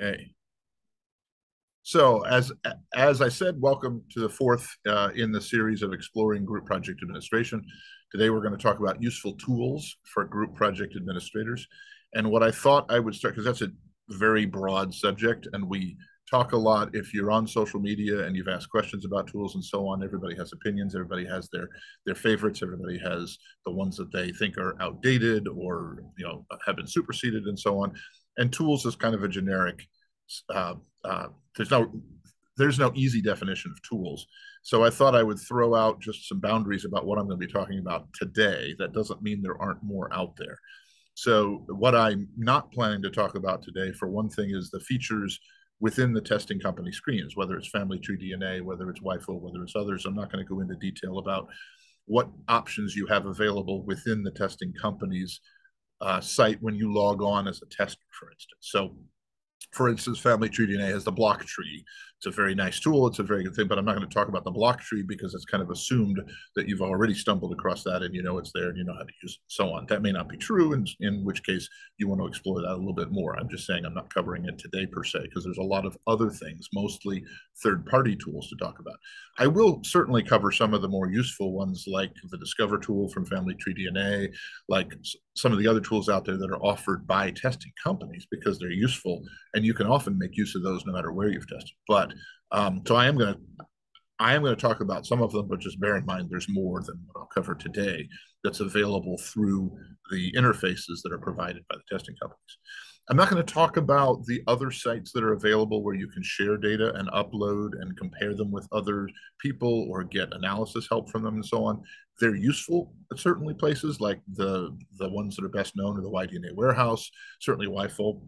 Okay. So as as I said, welcome to the fourth uh, in the series of exploring group project administration. Today we're going to talk about useful tools for group project administrators. And what I thought I would start, because that's a very broad subject, and we talk a lot. If you're on social media and you've asked questions about tools and so on, everybody has opinions. Everybody has their their favorites. Everybody has the ones that they think are outdated or you know have been superseded and so on. And tools is kind of a generic uh, uh, there's no there's no easy definition of tools. So I thought I would throw out just some boundaries about what I'm going to be talking about today. That doesn't mean there aren't more out there. So what I'm not planning to talk about today, for one thing, is the features within the testing company screens, whether it's Family Tree DNA, whether it's YFull, whether it's others. I'm not going to go into detail about what options you have available within the testing company's uh, site when you log on as a tester, for instance. So for instance, Family Tree DNA has the block tree. It's a very nice tool. It's a very good thing, but I'm not going to talk about the block tree because it's kind of assumed that you've already stumbled across that and you know it's there and you know how to use it, so on. That may not be true, and in which case you want to explore that a little bit more. I'm just saying I'm not covering it today per se because there's a lot of other things, mostly third-party tools to talk about. I will certainly cover some of the more useful ones like the Discover tool from Family Tree DNA, like some of the other tools out there that are offered by testing companies because they're useful and you can often make use of those no matter where you've tested. But um, so I am going to I am going to talk about some of them, but just bear in mind there's more than what I'll cover today that's available through the interfaces that are provided by the testing companies. I'm not going to talk about the other sites that are available where you can share data and upload and compare them with other people or get analysis help from them and so on. They're useful at certainly places like the the ones that are best known are the YDNA warehouse, certainly YFull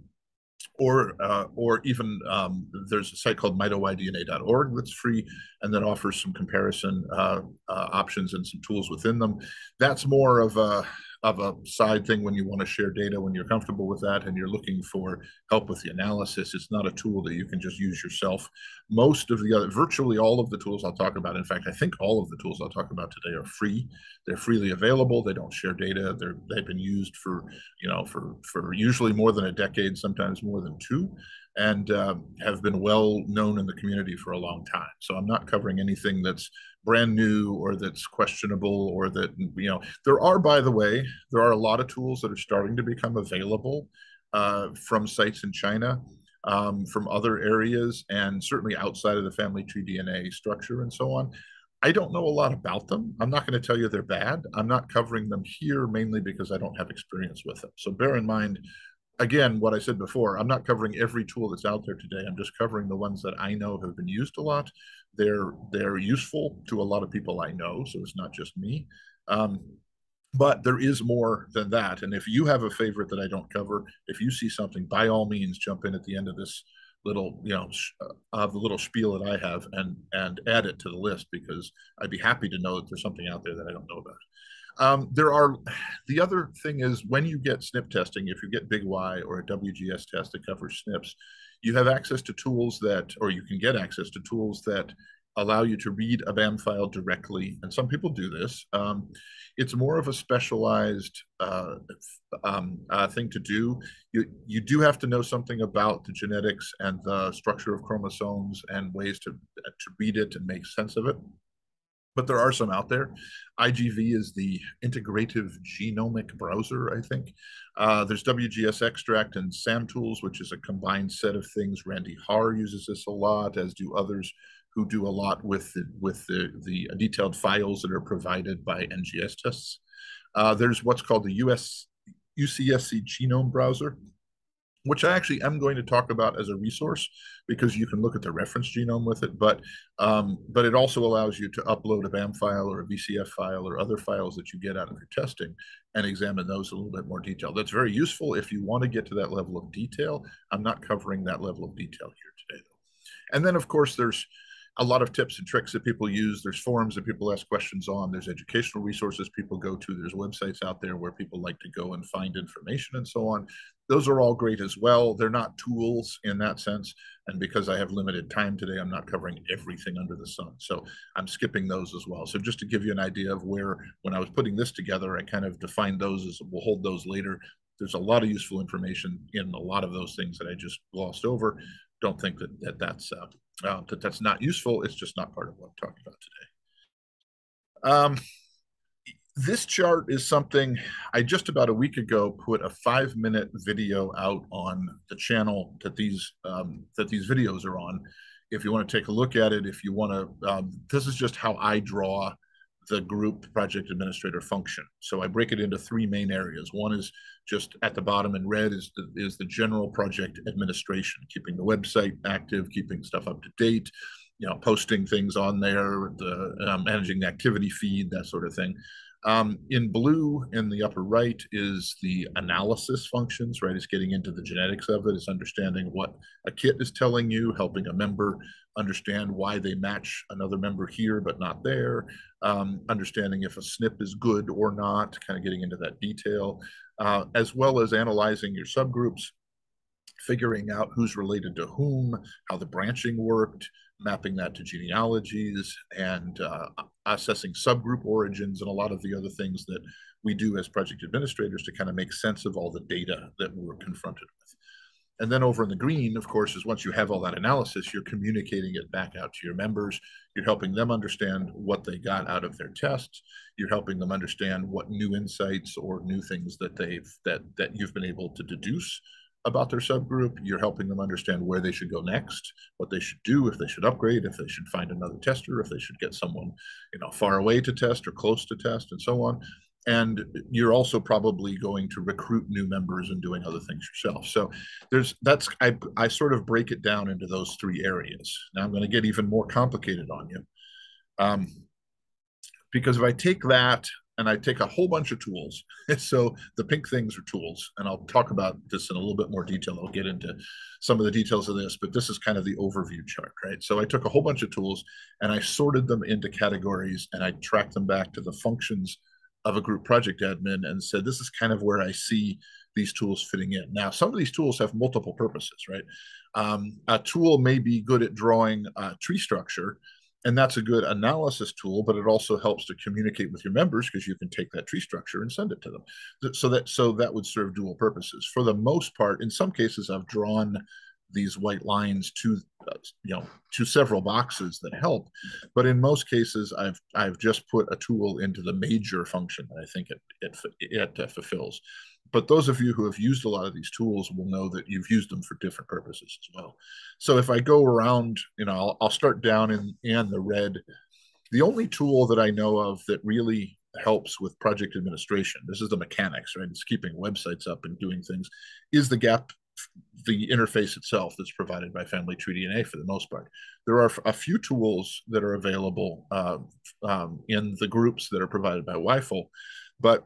or uh, or even um, there's a site called mitoydna.org that's free and that offers some comparison uh, uh, options and some tools within them. That's more of a of a side thing when you want to share data when you're comfortable with that and you're looking for help with the analysis. It's not a tool that you can just use yourself. Most of the other, virtually all of the tools I'll talk about, in fact, I think all of the tools I'll talk about today are free. They're freely available. They don't share data. They're they've been used for you know for for usually more than a decade, sometimes more than two and um, have been well known in the community for a long time. So I'm not covering anything that's brand new or that's questionable or that you know there are by the way there are a lot of tools that are starting to become available uh, from sites in china um, from other areas and certainly outside of the family tree dna structure and so on. I don't know a lot about them. I'm not going to tell you they're bad. I'm not covering them here mainly because i don't have experience with them. So bear in mind again, what I said before, I'm not covering every tool that's out there today. I'm just covering the ones that I know have been used a lot. They're they're useful to a lot of people I know, so it's not just me. Um, but there is more than that. And if you have a favorite that I don't cover, if you see something, by all means, jump in at the end of this little, you know, uh, of the little spiel that I have and and add it to the list because I'd be happy to know that there's something out there that I don't know about. Um, there are the other thing is when you get SNP testing, if you get Big Y or a WGS test that covers SNPs, you have access to tools that, or you can get access to tools that allow you to read a BAM file directly. And some people do this. Um, it's more of a specialized uh, um, uh, thing to do. You, you do have to know something about the genetics and the structure of chromosomes and ways to, to read it and make sense of it but there are some out there. IGV is the integrative genomic browser, I think. Uh, there's WGS Extract and SAM Tools, which is a combined set of things. Randy Harr uses this a lot, as do others who do a lot with the, with the, the detailed files that are provided by NGS tests. Uh, there's what's called the US UCSC Genome Browser, which I actually am going to talk about as a resource because you can look at the reference genome with it, but um, but it also allows you to upload a BAM file or a VCF file or other files that you get out of your testing and examine those a little bit more detail. That's very useful if you want to get to that level of detail. I'm not covering that level of detail here today, though. And then, of course, there's a lot of tips and tricks that people use. There's forums that people ask questions on. There's educational resources people go to. There's websites out there where people like to go and find information and so on. Those are all great as well. They're not tools in that sense. And because I have limited time today, I'm not covering everything under the sun. So I'm skipping those as well. So just to give you an idea of where, when I was putting this together, I kind of defined those as we'll hold those later there's a lot of useful information in a lot of those things that I just glossed over. Don't think that, that that's uh, uh, that that's not useful. It's just not part of what I'm talking about today. Um, this chart is something I just about a week ago put a five minute video out on the channel that these um, that these videos are on. If you want to take a look at it, if you want to, um, this is just how I draw the group project administrator function. So I break it into three main areas. One is just at the bottom in red is the, is the general project administration, keeping the website active, keeping stuff up to date, you know, posting things on there, the um, managing the activity feed, that sort of thing. Um, in blue in the upper right is the analysis functions, right? It's getting into the genetics of it. It's understanding what a kit is telling you, helping a member understand why they match another member here but not there, um, understanding if a SNP is good or not, kind of getting into that detail, uh, as well as analyzing your subgroups, figuring out who's related to whom, how the branching worked, mapping that to genealogies and uh, assessing subgroup origins and a lot of the other things that we do as project administrators to kind of make sense of all the data that we're confronted with. And then over in the green, of course, is once you have all that analysis, you're communicating it back out to your members. You're helping them understand what they got out of their tests. You're helping them understand what new insights or new things that they've that that you've been able to deduce about their subgroup. You're helping them understand where they should go next, what they should do, if they should upgrade, if they should find another tester, if they should get someone, you know, far away to test or close to test, and so on. And you're also probably going to recruit new members and doing other things yourself. So there's that's I I sort of break it down into those three areas. Now I'm going to get even more complicated on you. Um, because if I take that and I take a whole bunch of tools. so the pink things are tools, and I'll talk about this in a little bit more detail. I'll get into some of the details of this, but this is kind of the overview chart, right? So I took a whole bunch of tools and I sorted them into categories and I tracked them back to the functions of a group project admin and said, this is kind of where I see these tools fitting in. Now, some of these tools have multiple purposes, right? Um, a tool may be good at drawing a tree structure, and that's a good analysis tool but it also helps to communicate with your members because you can take that tree structure and send it to them. So that so that would serve dual purposes. For the most part in some cases i've drawn these white lines to uh, you know to several boxes that help. But in most cases i've i've just put a tool into the major function that i think it it, it uh, fulfills but those of you who have used a lot of these tools will know that you've used them for different purposes as well. So if I go around, you know, I'll, I'll start down in, in the red. The only tool that I know of that really helps with project administration, this is the mechanics, right? It's keeping websites up and doing things, is the GAP, the interface itself that's provided by Family Tree DNA for the most part. There are a few tools that are available uh, um, in the groups that are provided by YFull, but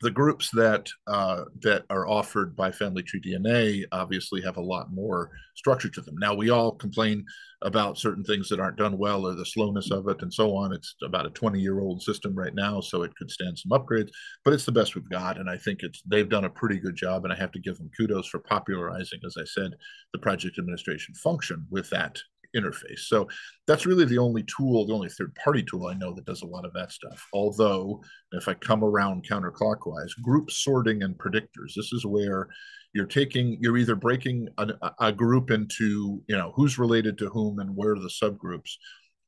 the groups that uh, that are offered by Family Tree DNA obviously have a lot more structure to them. Now we all complain about certain things that aren't done well or the slowness of it and so on. It's about a 20 year old system right now, so it could stand some upgrades, but it's the best we've got, and I think it's they've done a pretty good job, and I have to give them kudos for popularizing, as I said, the project administration function with that interface. So that's really the only tool, the only third party tool I know that does a lot of that stuff. Although, if I come around counterclockwise, group sorting and predictors, this is where you're taking, you're either breaking a, a group into, you know, who's related to whom and where are the subgroups,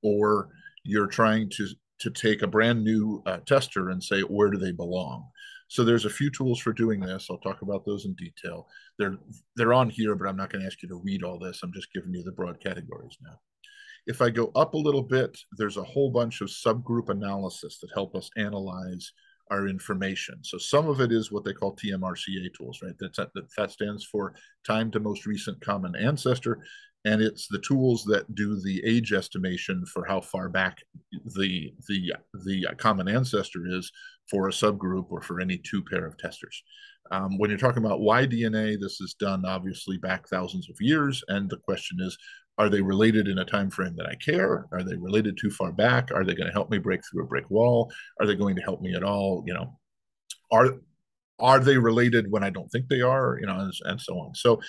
or you're trying to to take a brand new uh, tester and say where do they belong so there's a few tools for doing this. I'll talk about those in detail. They're they're on here, but I'm not going to ask you to read all this. I'm just giving you the broad categories now. If I go up a little bit, there's a whole bunch of subgroup analysis that help us analyze our information. So some of it is what they call TMRCA tools, right? That's, that, that stands for time to most recent common ancestor. And it's the tools that do the age estimation for how far back the, the, the common ancestor is for a subgroup or for any two pair of testers. Um, when you're talking about Y-DNA, this is done obviously back thousands of years, and the question is, are they related in a time frame that I care? Are they related too far back? Are they going to help me break through a brick wall? Are they going to help me at all? You know, are are they related when I don't think they are? You know, and, and so on. So,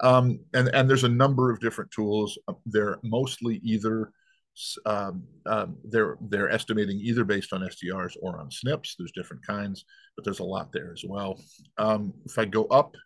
um, and and there's a number of different tools. They're mostly either um, um, they're they're estimating either based on STRs or on SNPs. There's different kinds, but there's a lot there as well. Um, if I go up,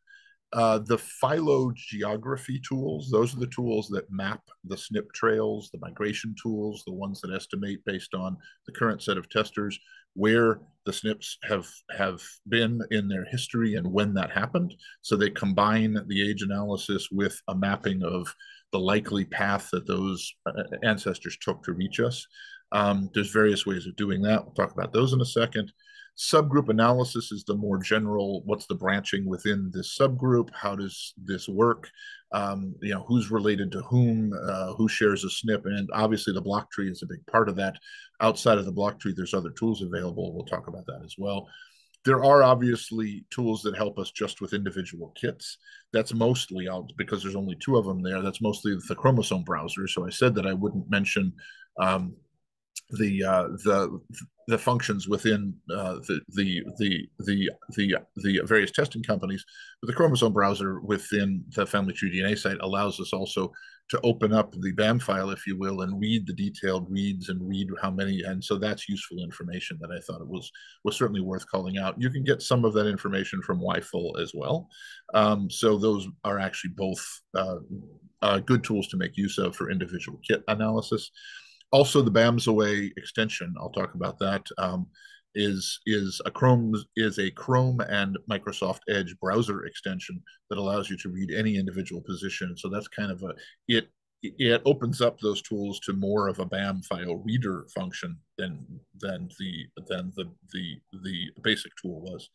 uh, the phylogeography tools, those are the tools that map the SNP trails, the migration tools, the ones that estimate based on the current set of testers where the SNPs have have been in their history and when that happened. So they combine the age analysis with a mapping of the likely path that those uh, ancestors took to reach us. Um, there's various ways of doing that. We'll talk about those in a second. Subgroup analysis is the more general, what's the branching within this subgroup? How does this work? Um, you know, who's related to whom, uh, who shares a SNP, and obviously the block tree is a big part of that. Outside of the block tree, there's other tools available. We'll talk about that as well. There are obviously tools that help us just with individual kits. That's mostly out because there's only two of them there. That's mostly the chromosome browser. So I said that I wouldn't mention um, the uh, the the functions within uh, the, the the the the the various testing companies. But the chromosome browser within the Family Tree DNA site allows us also to open up the BAM file, if you will, and read the detailed reads and read how many. And so that's useful information that I thought it was was certainly worth calling out. You can get some of that information from YFull as well. Um, so those are actually both uh, uh, good tools to make use of for individual kit analysis. Also, the BAMsAway extension, I'll talk about that. Um, is is a Chrome is a Chrome and Microsoft Edge browser extension that allows you to read any individual position. So that's kind of a it it opens up those tools to more of a BAM file reader function than than the than the the the basic tool was.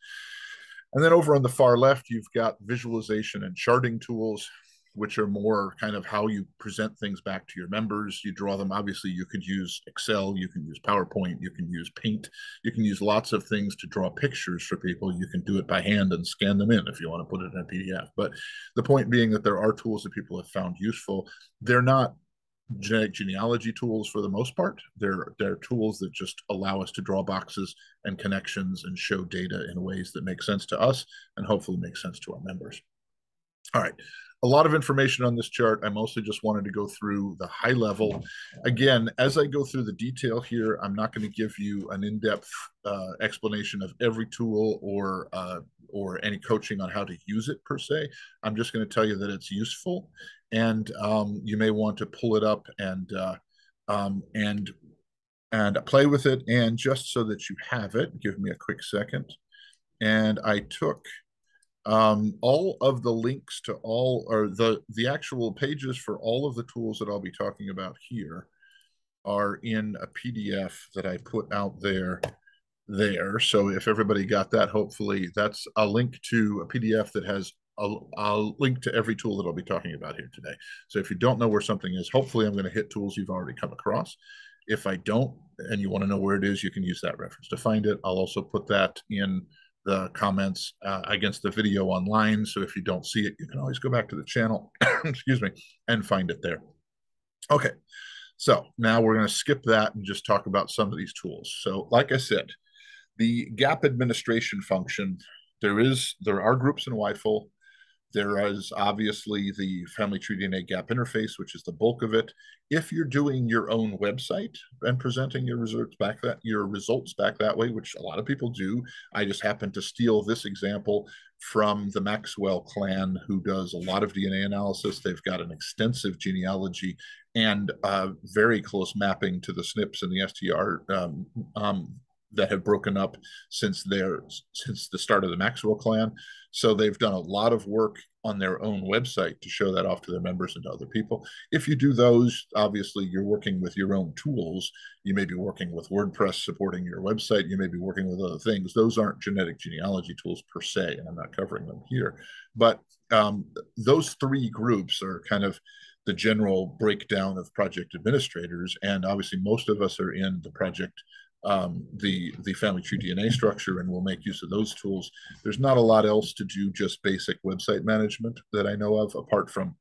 And then over on the far left, you've got visualization and charting tools which are more kind of how you present things back to your members. You draw them. Obviously, you could use Excel, you can use PowerPoint, you can use Paint, you can use lots of things to draw pictures for people. You can do it by hand and scan them in if you want to put it in a PDF. But the point being that there are tools that people have found useful. They're not genetic genealogy tools for the most part. They're they're tools that just allow us to draw boxes and connections and show data in ways that make sense to us and hopefully make sense to our members. All right, a lot of information on this chart. I mostly just wanted to go through the high level. Again, as I go through the detail here, I'm not going to give you an in-depth uh, explanation of every tool or uh, or any coaching on how to use it per se. I'm just going to tell you that it's useful, and um, you may want to pull it up and uh, um, and and play with it. And just so that you have it, give me a quick second. And I took um, all of the links to all or the the actual pages for all of the tools that I'll be talking about here are in a PDF that I put out there there. So if everybody got that, hopefully that's a link to a PDF that has a, a link to every tool that I'll be talking about here today. So if you don't know where something is, hopefully I'm going to hit tools you've already come across. If I don't, and you want to know where it is, you can use that reference to find it. I'll also put that in the comments uh, against the video online. So if you don't see it, you can always go back to the channel, excuse me, and find it there. Okay, so now we're going to skip that and just talk about some of these tools. So like I said, the gap administration function, there is there are groups in YFull. There is obviously the Family Tree DNA Gap interface, which is the bulk of it. If you're doing your own website and presenting your results back that your results back that way, which a lot of people do, I just happen to steal this example from the Maxwell clan, who does a lot of DNA analysis. They've got an extensive genealogy and uh, very close mapping to the SNPs and the STR um, um, that have broken up since their since the start of the Maxwell clan. So they've done a lot of work on their own website to show that off to their members and to other people. If you do those, obviously you're working with your own tools. You may be working with WordPress supporting your website. You may be working with other things. Those aren't genetic genealogy tools per se, and I'm not covering them here. But um, those three groups are kind of the general breakdown of project administrators. And obviously, most of us are in the project um, the the family tree DNA structure, and we'll make use of those tools. There's not a lot else to do, just basic website management that I know of, apart from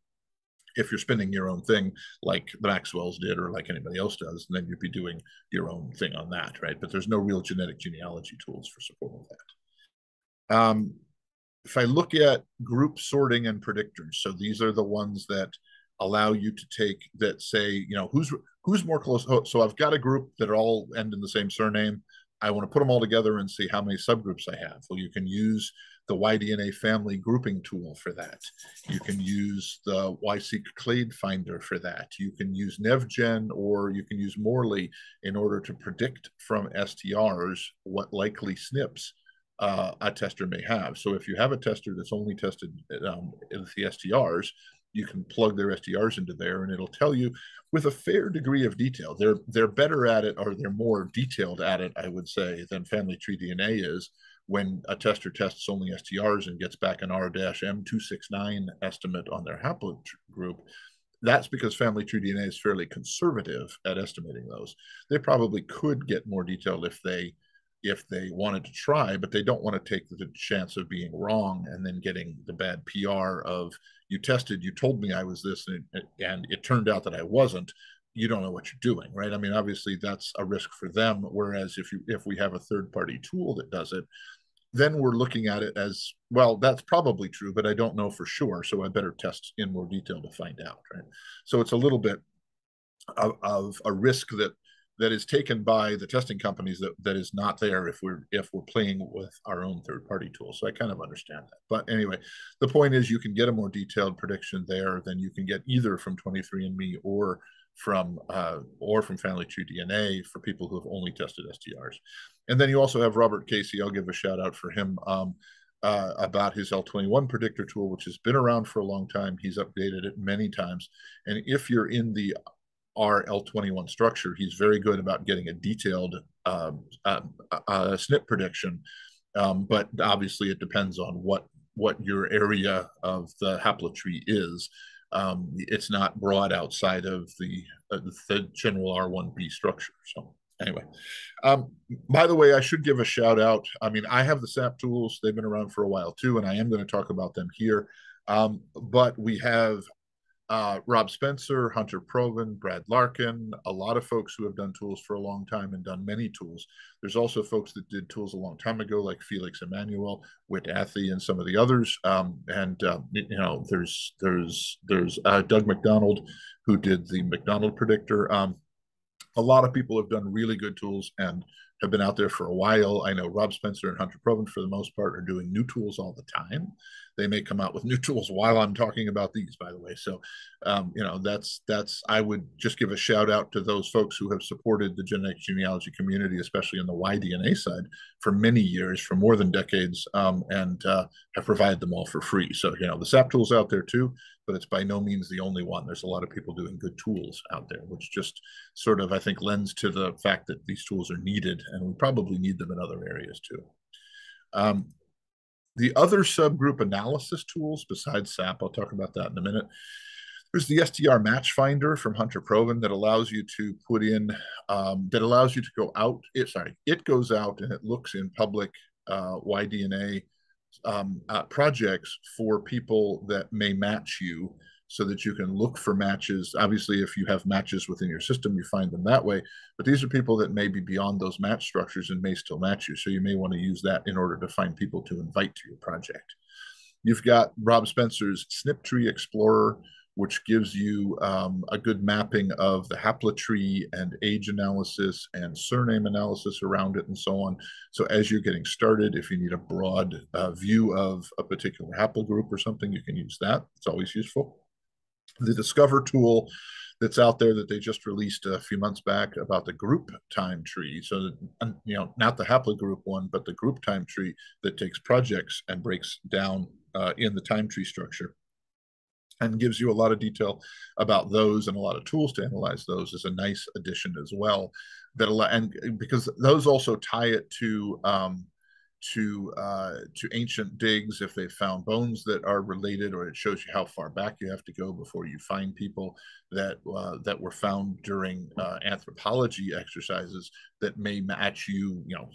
if you're spinning your own thing like the Maxwells did or like anybody else does, then you'd be doing your own thing on that, right? But there's no real genetic genealogy tools for support of that. Um, if I look at group sorting and predictors, so these are the ones that allow you to take that say, you know, who's who's more close. So I've got a group that all end in the same surname. I want to put them all together and see how many subgroups I have. Well, you can use the Y-DNA family grouping tool for that. You can use the Y-seq clade finder for that. You can use NevGen or you can use Morley in order to predict from STRs what likely SNPs uh, a tester may have. So if you have a tester that's only tested um, the STRs, you can plug their STRs into there and it'll tell you with a fair degree of detail. They're they're better at it or they're more detailed at it, I would say, than family tree DNA is when a tester tests only STRs and gets back an R-M269 estimate on their haplogroup. That's because family tree DNA is fairly conservative at estimating those. They probably could get more detailed if they if they wanted to try, but they don't want to take the chance of being wrong and then getting the bad PR of you tested, you told me I was this, and it, and it turned out that I wasn't. You don't know what you're doing, right? I mean, obviously that's a risk for them. Whereas if you if we have a third party tool that does it, then we're looking at it as well. That's probably true, but I don't know for sure, so I better test in more detail to find out, right? So it's a little bit of, of a risk that that is taken by the testing companies that, that is not there if we're if we're playing with our own third party tools. So I kind of understand that. But anyway, the point is you can get a more detailed prediction there than you can get either from 23andMe or from uh, or from Family Tree DNA for people who have only tested STRs. And then you also have Robert Casey. I'll give a shout out for him. Um, uh, about his L21 predictor tool, which has been around for a long time. He's updated it many times. And if you're in the our L21 structure, he's very good about getting a detailed um, uh, uh, SNP prediction. Um, but obviously, it depends on what what your area of the haplotree is. Um, it's not broad outside of the uh, the general R1b structure. So anyway, um, by the way, I should give a shout out. I mean, I have the SAP tools; they've been around for a while too, and I am going to talk about them here. Um, but we have uh, Rob Spencer, Hunter Provyn, Brad Larkin, a lot of folks who have done tools for a long time and done many tools. There's also folks that did tools a long time ago, like Felix Immanuel, Whit Athey, and some of the others. Um, and uh, you know, there's there's there's uh, Doug McDonald, who did the McDonald predictor. Um, a lot of people have done really good tools and have been out there for a while. I know Rob Spencer and Hunter Provyn, for the most part, are doing new tools all the time. They may come out with new tools while I'm talking about these, by the way. So, um, you know, that's that's. I would just give a shout out to those folks who have supported the genetic genealogy community, especially on the Y-DNA side, for many years, for more than decades, um, and uh, have provided them all for free. So, you know, the SAP tools out there too but it's by no means the only one. There's a lot of people doing good tools out there, which just sort of, I think, lends to the fact that these tools are needed, and we probably need them in other areas too. Um, the other subgroup analysis tools besides SAP, I'll talk about that in a minute. There's the STR Match Finder from Hunter Provyn that allows you to put in, um, that allows you to go out, it, sorry, it goes out and it looks in public uh, Y-DNA um, uh, projects for people that may match you so that you can look for matches. Obviously, if you have matches within your system, you find them that way. But these are people that may be beyond those match structures and may still match you. So you may want to use that in order to find people to invite to your project. You've got Rob Spencer's SNP Tree Explorer, which gives you um, a good mapping of the haplotree and age analysis and surname analysis around it and so on. So as you're getting started, if you need a broad uh, view of a particular haplogroup or something, you can use that. It's always useful. The Discover tool that's out there that they just released a few months back about the group time tree. So, you know, not the haplogroup one, but the group time tree that takes projects and breaks down uh, in the time tree structure and gives you a lot of detail about those and a lot of tools to analyze those is a nice addition as well that allow and because those also tie it to um, to uh, to ancient digs if they found bones that are related, or it shows you how far back you have to go before you find people that uh, that were found during uh, anthropology exercises that may match you, you know,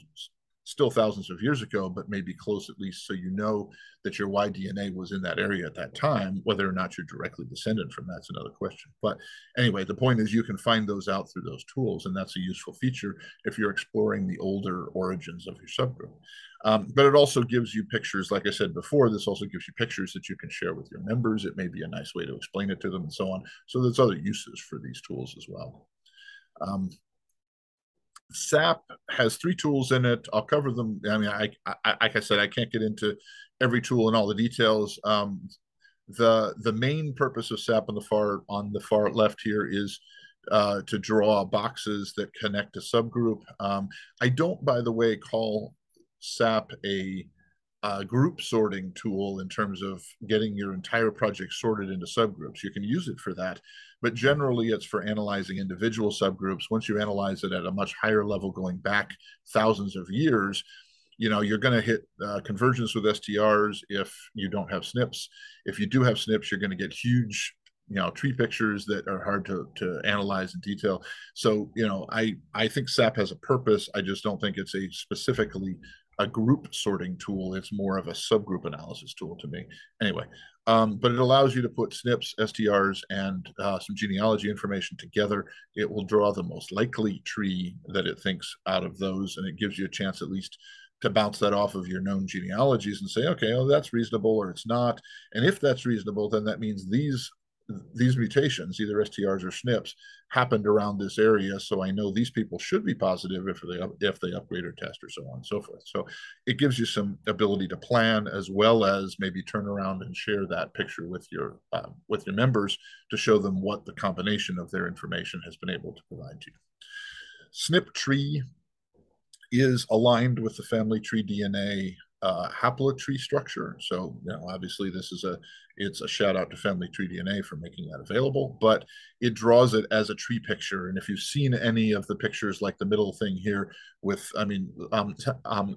still thousands of years ago, but maybe close at least so you know that your Y DNA was in that area at that time. Whether or not you're directly descended from that's another question. But anyway, the point is you can find those out through those tools, and that's a useful feature if you're exploring the older origins of your subgroup. Um, but it also gives you pictures, like I said before, this also gives you pictures that you can share with your members. It may be a nice way to explain it to them and so on. So there's other uses for these tools as well. Um, SAP has three tools in it. I'll cover them. I mean, I, I like I said, I can't get into every tool and all the details. Um, the the main purpose of SAP on the far on the far left here is uh, to draw boxes that connect a subgroup. Um, I don't, by the way, call SAP a, a, group sorting tool in terms of getting your entire project sorted into subgroups. You can use it for that, but generally it's for analyzing individual subgroups. Once you analyze it at a much higher level, going back thousands of years, you know you're going to hit uh, convergence with strs if you don't have SNPs if you do have SNPs you're going to get huge you know tree pictures that are hard to to analyze in detail. So you know i i think sap has a purpose. I just don't think it's a specifically a group sorting tool it's more of a subgroup analysis tool to me anyway um, but it allows you to put SNPs, STRs, and uh, some genealogy information together. It will draw the most likely tree that it thinks out of those, and it gives you a chance at least to bounce that off of your known genealogies and say, okay, oh, that's reasonable or it's not. And if that's reasonable, then that means these these mutations, either STRs or SNPs, happened around this area. So I know these people should be positive if they if they upgrade or test or so on and so forth. So it gives you some ability to plan as well as maybe turn around and share that picture with your uh, with your members to show them what the combination of their information has been able to provide to you. SNP tree is aligned with the family tree DNA uh, haplotree structure. So, you know, obviously this is a, it's a shout out to Family Tree DNA for making that available, but it draws it as a tree picture. And if you've seen any of the pictures, like the middle thing here with, I mean, um, um,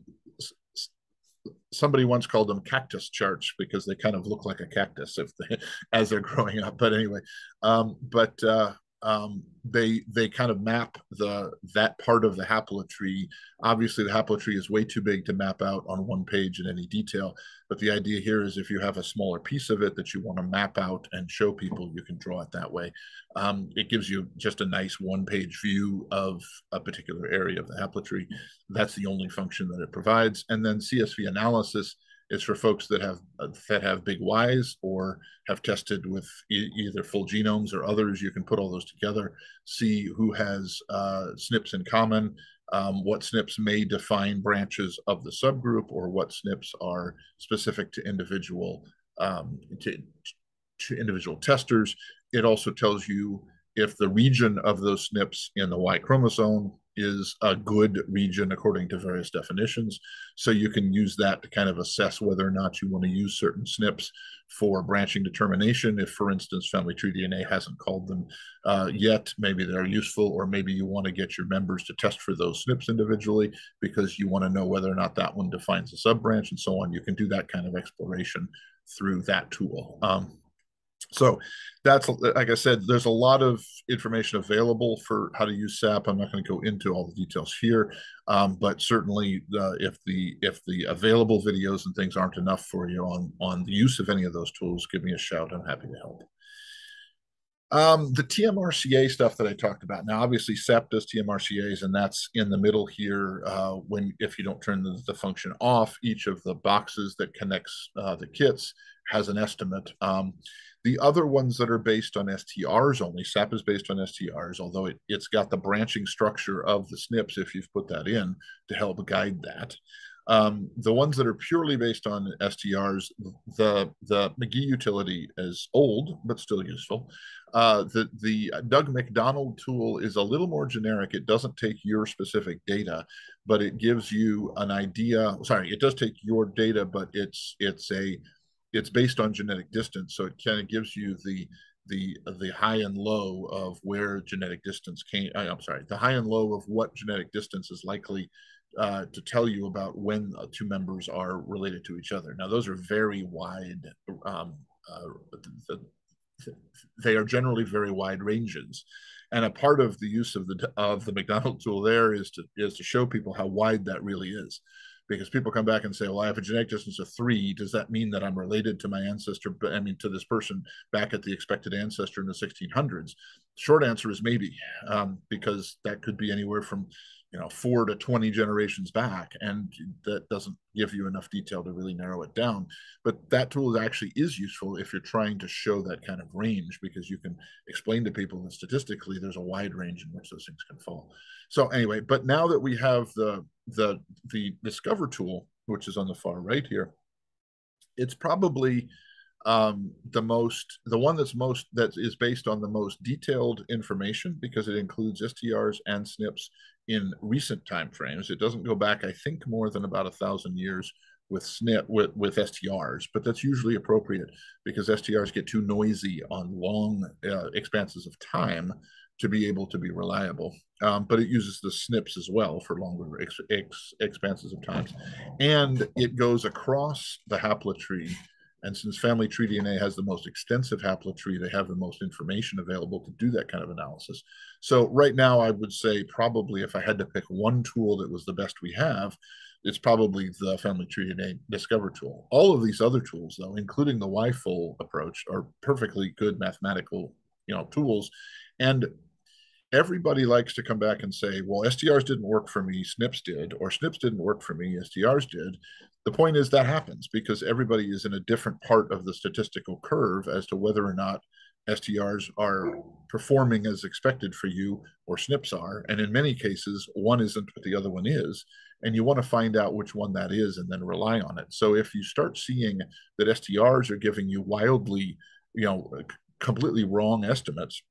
somebody once called them cactus charts because they kind of look like a cactus if they, as they're growing up. But anyway, um, but uh, um, they they kind of map the that part of the haplotree. Obviously, the haplotree is way too big to map out on one page in any detail. But the idea here is if you have a smaller piece of it that you want to map out and show people, you can draw it that way. Um, it gives you just a nice one-page view of a particular area of the haplotree. That's the only function that it provides. And then CSV analysis is for folks that have that have big Ys or have tested with e either full genomes or others. You can put all those together, see who has uh, SNPs in common, um, what SNPs may define branches of the subgroup, or what SNPs are specific to individual um, to, to individual testers. It also tells you if the region of those SNPs in the Y chromosome is a good region according to various definitions. So you can use that to kind of assess whether or not you want to use certain SNPs for branching determination. If, for instance, Family Tree DNA hasn't called them uh, yet, maybe they're useful, or maybe you want to get your members to test for those SNPs individually because you want to know whether or not that one defines a sub branch and so on. You can do that kind of exploration through that tool. Um, so that's like I said, there's a lot of information available for how to use SAP. I'm not going to go into all the details here, um, but certainly uh, if the if the available videos and things aren't enough for you on on the use of any of those tools, give me a shout. I'm happy to help. Um, the TMRCA stuff that I talked about. Now, obviously, SAP does TMRCAs, and that's in the middle here. Uh, when if you don't turn the, the, function off, each of the boxes that connects uh, the kits has an estimate. Um, the other ones that are based on STRs only, SAP is based on STRs, although it, it's got the branching structure of the SNPs if you've put that in to help guide that. Um, the ones that are purely based on STRs, the the McGee utility is old but still useful. Uh, the the Doug McDonald tool is a little more generic. It doesn't take your specific data, but it gives you an idea. Sorry, it does take your data, but it's it's a it's based on genetic distance, so it kind of gives you the the the high and low of where genetic distance came. Uh, I'm sorry, the high and low of what genetic distance is likely uh, to tell you about when two members are related to each other. Now, those are very wide. Um, uh, the, they are generally very wide ranges, and a part of the use of the of the McDonald tool there is to is to show people how wide that really is because people come back and say, well, I have a genetic distance of three. Does that mean that I'm related to my ancestor? But I mean, to this person back at the expected ancestor in the 1600s? Short answer is maybe, um, because that could be anywhere from you know four to 20 generations back and that doesn't give you enough detail to really narrow it down but that tool actually is useful if you're trying to show that kind of range because you can explain to people that statistically there's a wide range in which those things can fall so anyway but now that we have the the the discover tool which is on the far right here it's probably um, the most the one that's most that is based on the most detailed information because it includes strs and SNPs in recent time frames. It doesn't go back, I think, more than about a thousand years with SNP with, with STRs, but that's usually appropriate because STRs get too noisy on long uh, expanses of time to be able to be reliable. Um, but it uses the SNPs as well for longer ex, ex, expanses of times, and it goes across the haplotree and since family tree DNA has the most extensive haplotree, they have the most information available to do that kind of analysis. So right now, I would say probably if I had to pick one tool that was the best we have, it's probably the family tree DNA discover tool. All of these other tools, though, including the YFull approach, are perfectly good mathematical, you know, tools. And everybody likes to come back and say, well, STRs didn't work for me, SNPs did, or SNPs didn't work for me, STRs did. The point is that happens because everybody is in a different part of the statistical curve as to whether or not STRs are performing as expected for you or SNPs are. And in many cases, one isn't, but the other one is. And you want to find out which one that is and then rely on it. So if you start seeing that STRs are giving you wildly, you know, completely wrong estimates,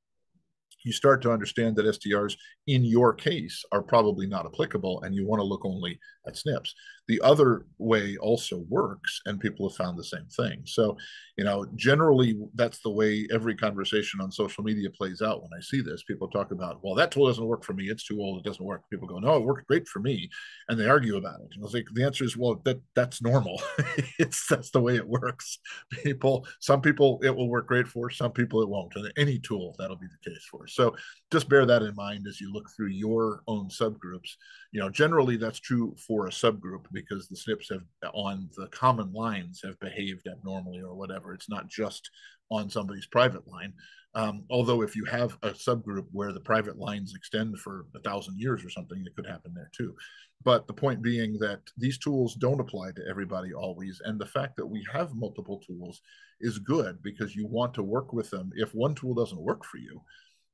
you start to understand that STRs in your case are probably not applicable and you want to look only at SNPs. The other way also works and people have found the same thing. So, you know, generally that's the way every conversation on social media plays out when I see this. People talk about, well, that tool doesn't work for me. It's too old. It doesn't work. People go, no, it worked great for me. And they argue about it. And I was like, the answer is, well, that that's normal. it's that's the way it works. People, some people it will work great for, some people it won't. And any tool that'll be the case for. So just bear that in mind as you look through your own subgroups. You know, generally that's true for a subgroup because the SNPs have on the common lines have behaved abnormally or whatever. It's not just on somebody's private line. Um, although if you have a subgroup where the private lines extend for a thousand years or something, it could happen there too. But the point being that these tools don't apply to everybody always. And the fact that we have multiple tools is good because you want to work with them. If one tool doesn't work for you,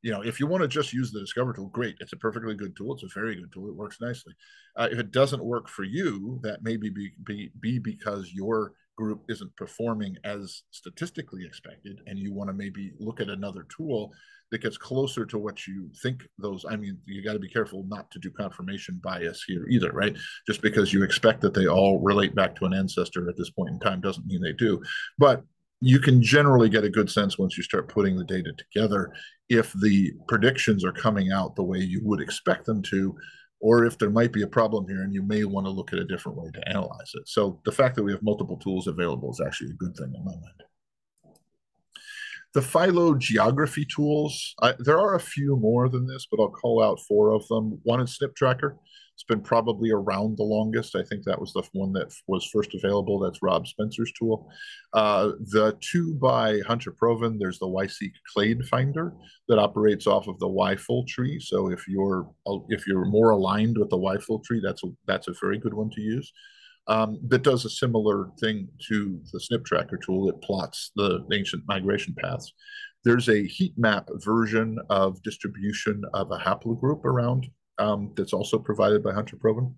you know, if you want to just use the Discover tool, great. It's a perfectly good tool. It's a very good tool. It works nicely. Uh, if it doesn't work for you, that may be, be, be because your group isn't performing as statistically expected, and you want to maybe look at another tool that gets closer to what you think those. I mean, you got to be careful not to do confirmation bias here either, right? Just because you expect that they all relate back to an ancestor at this point in time doesn't mean they do. But you can generally get a good sense once you start putting the data together if the predictions are coming out the way you would expect them to, or if there might be a problem here and you may want to look at a different way to analyze it. So the fact that we have multiple tools available is actually a good thing in my mind. The phylogeography tools, I, there are a few more than this, but I'll call out four of them. One is SNP Tracker. It's been probably around the longest. I think that was the one that was first available. That's Rob Spencer's tool. Uh, the two by Hunter Provyn, there's the YSeq Clade Finder that operates off of the YFull tree. So if you're if you're more aligned with the YFull tree, that's a, that's a very good one to use. Um, that does a similar thing to the SNP tracker tool. It plots the ancient migration paths. There's a heat map version of distribution of a haplogroup around um, that's also provided by Hunter Provyn.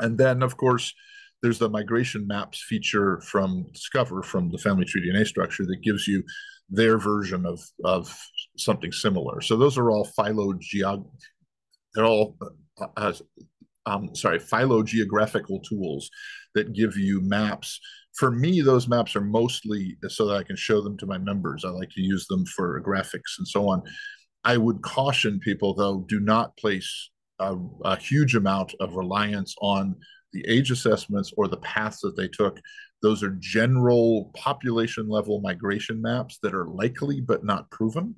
And then, of course, there's the migration maps feature from Discover from the family tree DNA structure that gives you their version of of something similar. So those are all phylogeog. They're all uh, um, sorry phylogeographical tools that give you maps. For me, those maps are mostly so that I can show them to my members. I like to use them for graphics and so on. I would caution people, though, do not place a, a, huge amount of reliance on the age assessments or the paths that they took. Those are general population level migration maps that are likely but not proven.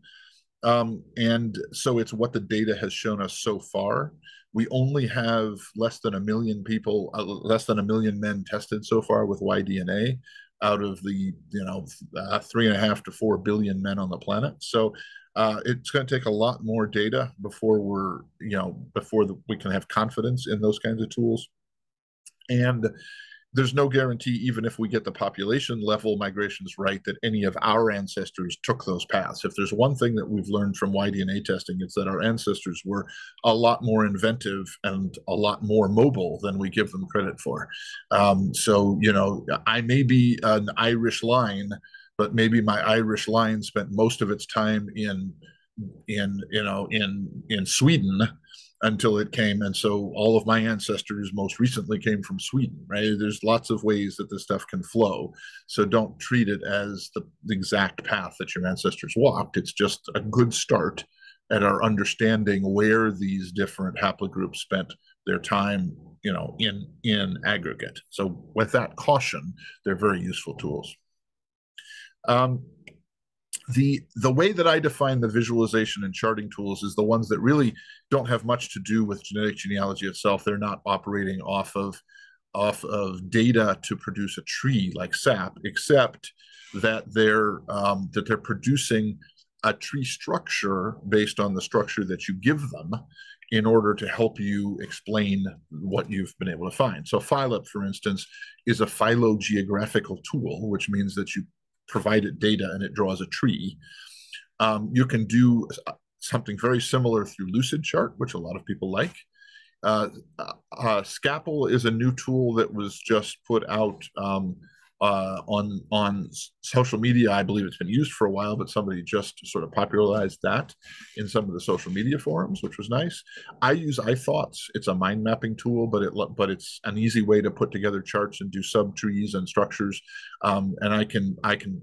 Um, and so it's what the data has shown us so far. We only have less than a million people, uh, less than a million men tested so far with Y-DNA out of the you know uh, three and a half to four billion men on the planet. So Uh, it's going to take a lot more data before we're, you know, before the, we can have confidence in those kinds of tools. And there's no guarantee, even if we get the population level migrations right, that any of our ancestors took those paths. If there's one thing that we've learned from Y-DNA testing, it's that our ancestors were a lot more inventive and a lot more mobile than we give them credit for. Um, so, you know, I may be an Irish line, but maybe my Irish line spent most of its time in in you know in in Sweden until it came. And so all of my ancestors most recently came from Sweden, right? There's lots of ways that this stuff can flow. So don't treat it as the, the exact path that your ancestors walked. It's just a good start at our understanding where these different haplogroups spent their time, you know, in in aggregate. So with that caution, they're very useful tools. Um, the the way that I define the visualization and charting tools is the ones that really don't have much to do with genetic genealogy itself. They're not operating off of off of data to produce a tree like SAP, except that they're um, that they're producing a tree structure based on the structure that you give them in order to help you explain what you've been able to find. So Phylip, for instance, is a phylogeographical tool, which means that you provide it data and it draws a tree. Um, you can do something very similar through Lucidchart, which a lot of people like. Uh, uh, Scapple is a new tool that was just put out um, uh, on on social media. I believe it's been used for a while, but somebody just sort of popularized that in some of the social media forums, which was nice. I use iThoughts. It's a mind mapping tool, but it but it's an easy way to put together charts and do subtrees and structures. Um, and I can I can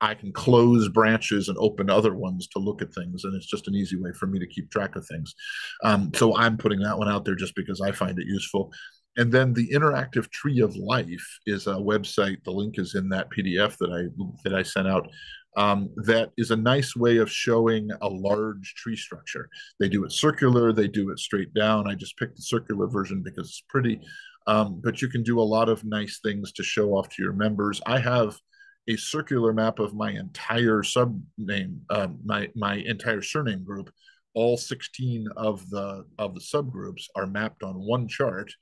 I can close branches and open other ones to look at things, and it's just an easy way for me to keep track of things. Um, so I'm putting that one out there just because I find it useful. And then the interactive tree of life is a website. The link is in that PDF that I that I sent out. Um, that is a nice way of showing a large tree structure. They do it circular, they do it straight down. I just picked the circular version because it's pretty, um, but you can do a lot of nice things to show off to your members. I have a circular map of my entire sub name, uh, my my entire surname group. All 16 of the of the subgroups are mapped on one chart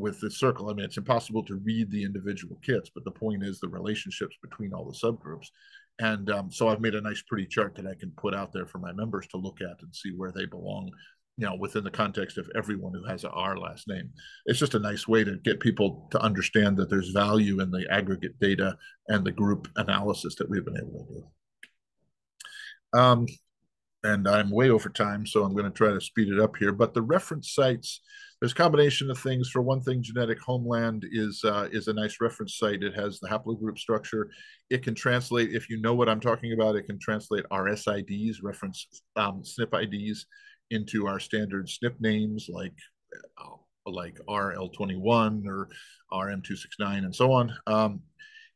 with the circle. I mean, it's impossible to read the individual kits, but the point is the relationships between all the subgroups. And um, so I've made a nice, pretty chart that I can put out there for my members to look at and see where they belong, you know, within the context of everyone who has a R last name. It's just a nice way to get people to understand that there's value in the aggregate data and the group analysis that we've been able to do. Um, and I'm way over time, so I'm going to try to speed it up here. But the reference sites there's combination of things. For one thing, Genetic Homeland is uh, is a nice reference site. It has the haplogroup structure. It can translate, if you know what I'm talking about, it can translate RSIDs, reference um, SNP IDs, into our standard SNP names like uh, like RL21 or RM269 and so on. Um,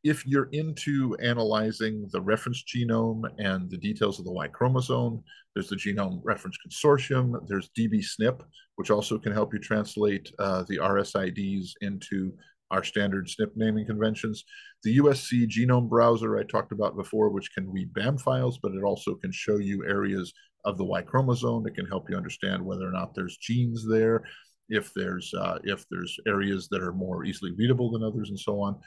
if you're into analyzing the reference genome and the details of the Y chromosome, there's the Genome Reference Consortium, there's dbSNP, which also can help you translate uh, the RSIDs into our standard SNP naming conventions. The USC Genome Browser I talked about before, which can read BAM files, but it also can show you areas of the Y chromosome. It can help you understand whether or not there's genes there, if there's uh, if there's areas that are more easily readable than others, and so on.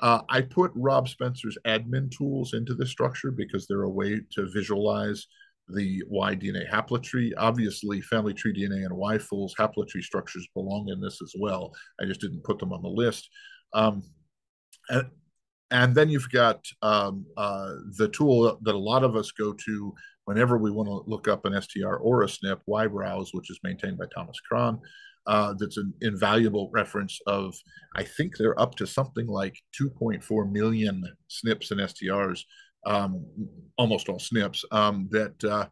Uh, I put Rob Spencer's admin tools into this structure because they're a way to visualize the Y DNA haplotree. Obviously, family tree DNA and YFull's haplotree structures belong in this as well. I just didn't put them on the list. Um, and, and then you've got um, uh, the tool that a lot of us go to whenever we want to look up an STR or a SNP, YBrowse, which is maintained by Thomas Krahn uh, that's an invaluable reference of, I think they're up to something like 2.4 million SNPs and STRs, um, almost all SNPs, um, that uh,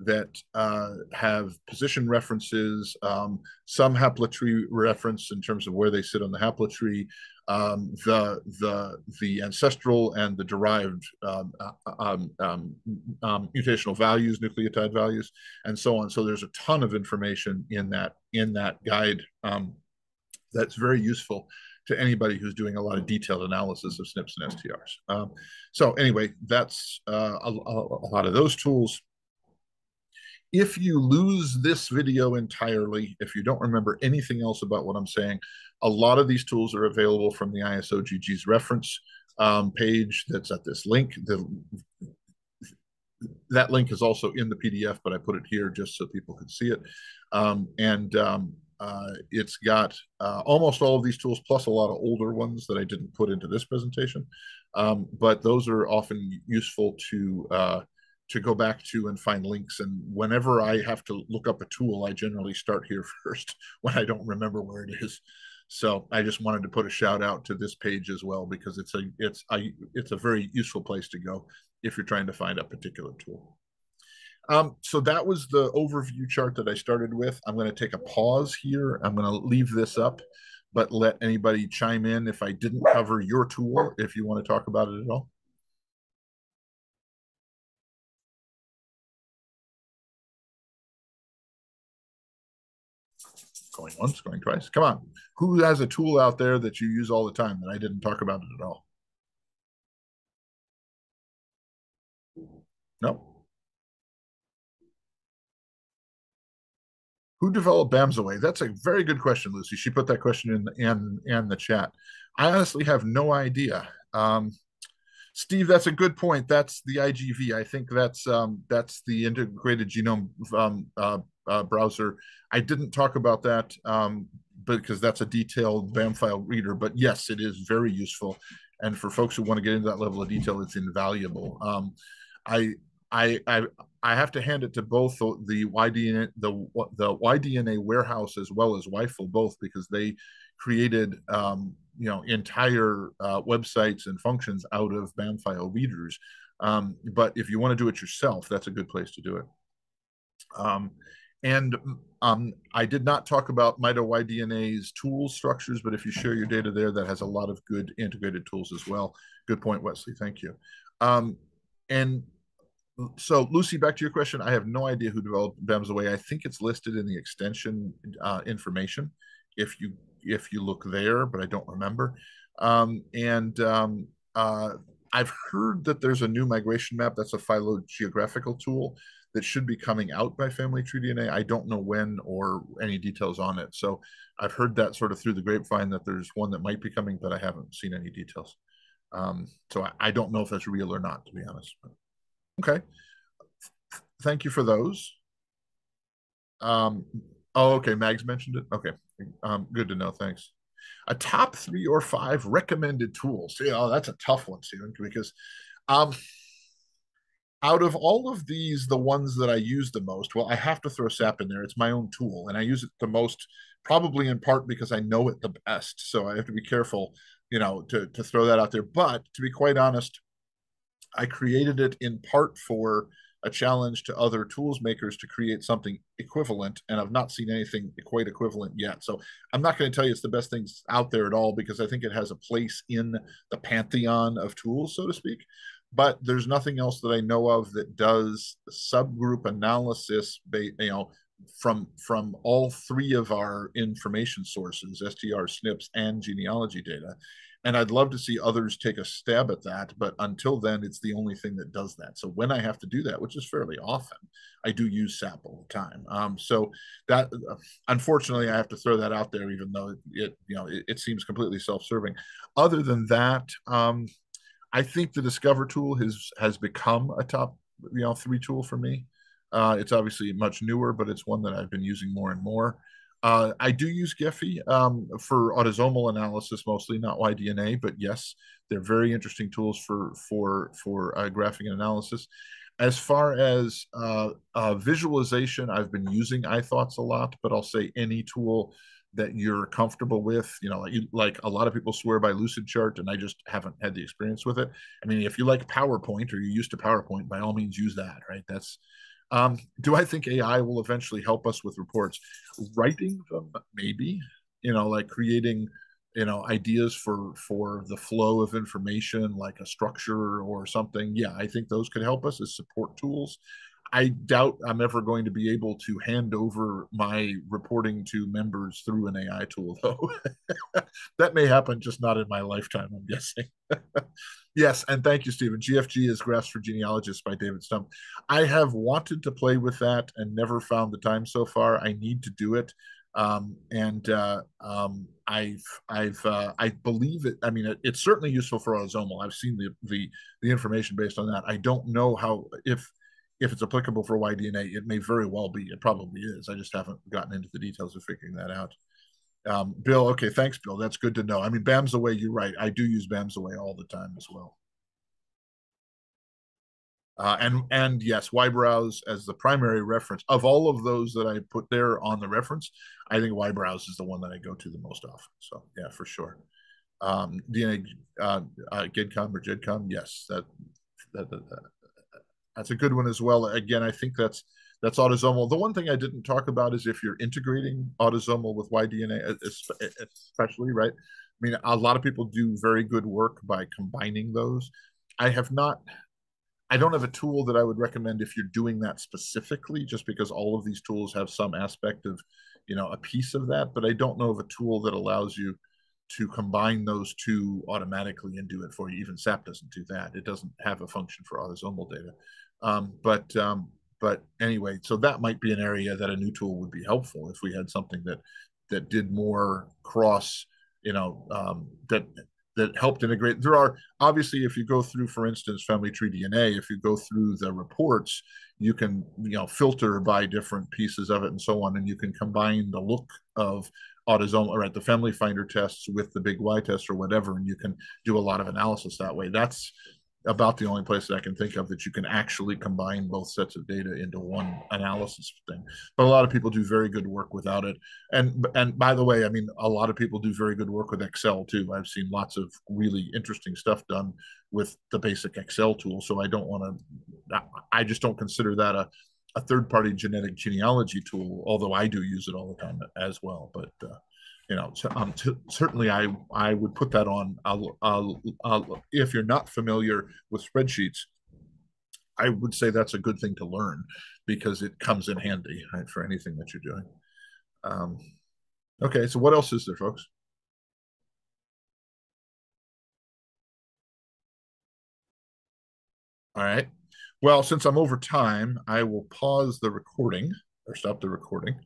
that uh, have position references, um, some haplotree reference in terms of where they sit on the haplotree, um, the the the ancestral and the derived um, uh, um, um, um, mutational values, nucleotide values, and so on. So there's a ton of information in that in that guide that's very useful to anybody who's doing a lot of detailed analysis of SNPs and STRs. so anyway, that's uh, a, a lot of those tools. If you lose this video entirely, if you don't remember anything else about what I'm saying, a lot of these tools are available from the ISOGG's reference um, page that's at this link. The, that link is also in the PDF, but I put it here just so people can see it. Um, and um, uh, it's got uh, almost all of these tools, plus a lot of older ones that I didn't put into this presentation. Um, but those are often useful to uh, to go back to and find links. And whenever I have to look up a tool, I generally start here first when I don't remember where it is. So I just wanted to put a shout out to this page as well because it's a it's a it's a very useful place to go if you're trying to find a particular tool. Um, so that was the overview chart that I started with. I'm going to take a pause here. I'm going to leave this up, but let anybody chime in if I didn't cover your tool, if you want to talk about it at all. Going once, going twice. Come on. Who has a tool out there that you use all the time that I didn't talk about it at all? No. Who developed BAMSAway? That's a very good question, Lucy. She put that question in the, in, in the chat. I honestly have no idea. Um, Steve, that's a good point. That's the IGV. I think that's um, that's the integrated genome um, uh, uh, browser. I didn't talk about that um, because that's a detailed BAM file reader. But yes, it is very useful, and for folks who want to get into that level of detail, it's invaluable. Um, I I, I I have to hand it to both the, YDNA the the YDNA warehouse as well as YFull both because they created um, you know entire uh, websites and functions out of BAM file readers. Um, but if you want to do it yourself, that's a good place to do it. Um, and um, I did not talk about mitoYDNA's tool structures, but if you share your data there, that has a lot of good integrated tools as well. Good point, Wesley. Thank you. Um, and so Lucy, back to your question. I have no idea who developed BAMSAway. I think it's listed in the extension uh, information if you if you look there, but I don't remember. Um, and um, uh, I've heard that there's a new migration map that's a phylogeographical tool that should be coming out by Family Tree DNA. I don't know when or any details on it. So I've heard that sort of through the grapevine that there's one that might be coming, but I haven't seen any details. Um, so I, I, don't know if that's real or not, to be honest. But, okay. Thank you for those. Um, oh, okay. Mags mentioned it. Okay. Um, good to know. Thanks. A top three or five recommended tools. Yeah, oh, that's a tough one, Stephen, because um, out of all of these, the ones that I use the most, well, I have to throw SAP in there. It's my own tool, and I use it the most, probably in part because I know it the best. So I have to be careful, you know, to to throw that out there. But to be quite honest, I created it in part for a challenge to other tools makers to create something equivalent and i've not seen anything quite equivalent yet so i'm not going to tell you it's the best things out there at all because i think it has a place in the pantheon of tools so to speak but there's nothing else that I know of that does subgroup analysis, you know, from from all three of our information sources, STR, SNPs, and genealogy data. And I'd love to see others take a stab at that. But until then, it's the only thing that does that. So when I have to do that, which is fairly often, I do use SAP all the time. Um, so that, unfortunately, I have to throw that out there, even though it, you know, it, it seems completely self-serving. Other than that, um, I think the Discover tool has has become a top you know three tool for me. Uh, it's obviously much newer, but it's one that I've been using more and more. Uh, I do use Gephi um, for autosomal analysis mostly, not YDNA, but yes, they're very interesting tools for for for uh, graphing and analysis. As far as uh, uh, visualization, I've been using iThoughts a lot, but I'll say any tool that you're comfortable with. You know, like, like a lot of people swear by Lucidchart, and I just haven't had the experience with it. I mean, if you like PowerPoint or you're used to PowerPoint, by all means use that. Right? That's. Um, do I think AI will eventually help us with reports? Writing them, maybe. You know, like creating you know ideas for for the flow of information like a structure or something yeah i think those could help us as support tools I doubt I'm ever going to be able to hand over my reporting to members through an AI tool, though. that may happen, just not in my lifetime, I'm guessing. yes, and thank you, Stephen. GFG is Graphs for Genealogists by David Stumpf. I have wanted to play with that and never found the time so far. I need to do it. Um, and uh, um, I've I've uh, I believe it. I mean, it, it's certainly useful for autosomal. I've seen the the the information based on that. I don't know how if if it's applicable for Y-DNA, it may very well be. It probably is. I just haven't gotten into the details of figuring that out. Um, Bill, okay, thanks, Bill. That's good to know. I mean, bams away you're right. I do use bams away all the time as well. Uh, and and yes, Ybrowse as the primary reference of all of those that I put there on the reference, I think Ybrowse is the one that I go to the most often. So yeah, for sure. Um, DNA uh, uh, GEDCOM or GEDCOM, yes, that, that, that, that that's a good one as well. Again, I think that's that's autosomal. The one thing I didn't talk about is if you're integrating autosomal with Y-DNA, especially, right? I mean, a lot of people do very good work by combining those. I have not, I don't have a tool that I would recommend if you're doing that specifically, just because all of these tools have some aspect of, you know, a piece of that. But I don't know of a tool that allows you to combine those two automatically and do it for you. Even SAP doesn't do that. It doesn't have a function for autosomal data. Um, but um, but anyway, so that might be an area that a new tool would be helpful if we had something that that did more cross, you know, um, that that helped integrate. There are obviously, if you go through, for instance, Family Tree DNA, if you go through the reports, you can you know filter by different pieces of it and so on, and you can combine the look of autosomal or at the Family Finder tests with the Big Y test or whatever, and you can do a lot of analysis that way. That's about the only place that I can think of that you can actually combine both sets of data into one analysis thing. But a lot of people do very good work without it. And and by the way, I mean a lot of people do very good work with Excel too. I've seen lots of really interesting stuff done with the basic Excel tool. So I don't want to. I just don't consider that a a third party genetic genealogy tool, although I do use it all the time as well. But uh, you know, um, certainly I I would put that on. I'll, I'll, I'll, if you're not familiar with spreadsheets, I would say that's a good thing to learn because it comes in handy right, for anything that you're doing. Um, okay, so what else is there, folks? All right. Well, since I'm over time, I will pause the recording or stop the recording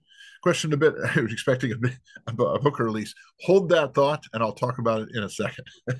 question a bit. I was expecting a, bit, a book release. Hold that thought, and I'll talk about it in a second.